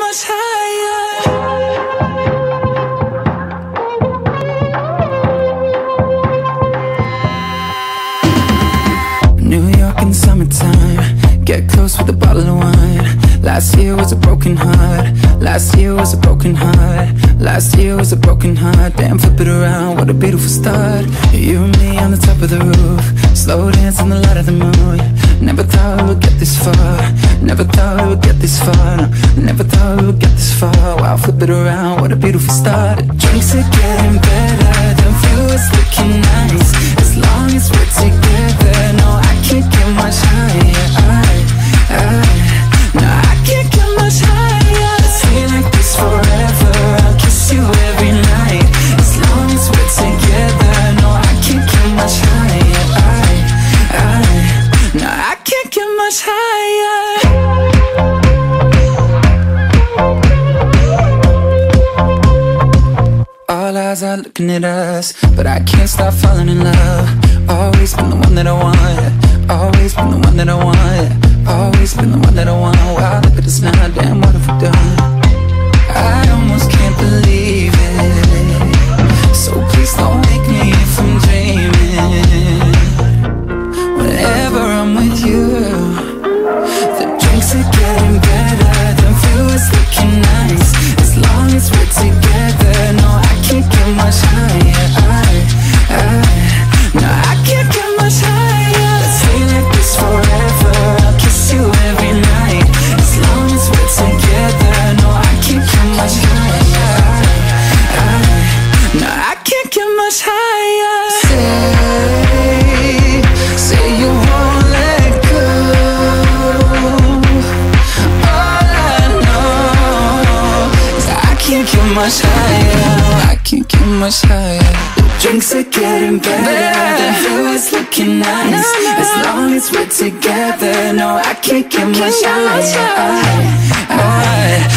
much higher. New York in summertime Get close with a bottle of wine Last year was a broken heart. Last year was a broken heart. Last year was a broken heart. Damn, flip it around, what a beautiful start. You and me on the top of the roof. Slow dance in the light of the moon. Never thought we would get this far. Never thought we would get this far. Never thought we would get this far. Wow, flip it around, what a beautiful start. Drinks are getting better eyes are looking at us, but I can't stop falling in love. Always been the one that I want, always been the one that I want, always been the one that I want. Wow, look at us now, damn, what have we done? I can't get much higher. I can't get much higher. The drinks are getting better. The view is looking nice. As long as we're together, no, I can't get. I, I, no, I can't get much higher.